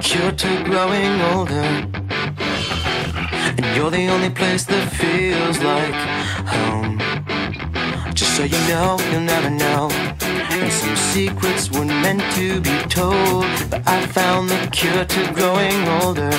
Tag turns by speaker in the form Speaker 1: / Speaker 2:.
Speaker 1: cure to growing older. And you're the only place that feels like home. Just so you know, you'll never know. And some secrets weren't meant to be told. But I found the cure to growing older.